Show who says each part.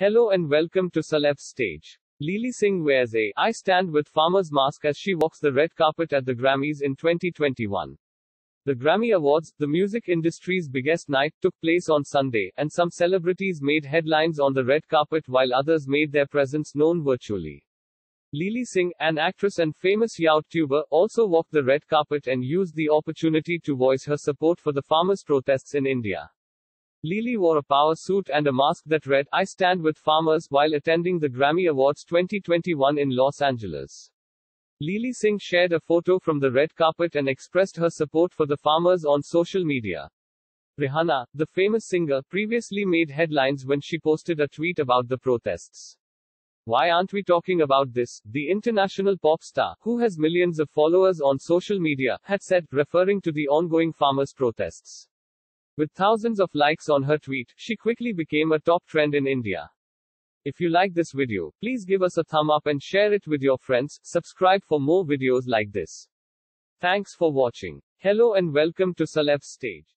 Speaker 1: Hello and welcome to Celeb's stage. Lilly Singh wears a I stand with farmers mask as she walks the red carpet at the Grammys in 2021. The Grammy Awards, the music industry's biggest night, took place on Sunday, and some celebrities made headlines on the red carpet while others made their presence known virtually. Lilly Singh, an actress and famous YouTuber, also walked the red carpet and used the opportunity to voice her support for the farmers' protests in India. Lilly wore a power suit and a mask that read, I stand with farmers, while attending the Grammy Awards 2021 in Los Angeles. Lilly Singh shared a photo from the red carpet and expressed her support for the farmers on social media. Rihanna, the famous singer, previously made headlines when she posted a tweet about the protests. Why aren't we talking about this? The international pop star, who has millions of followers on social media, had said, referring to the ongoing farmers' protests. With thousands of likes on her tweet, she quickly became a top trend in India. If you like this video, please give us a thumb up and share it with your friends. Subscribe for more videos like this. Thanks for watching. Hello and welcome to Celeb's stage.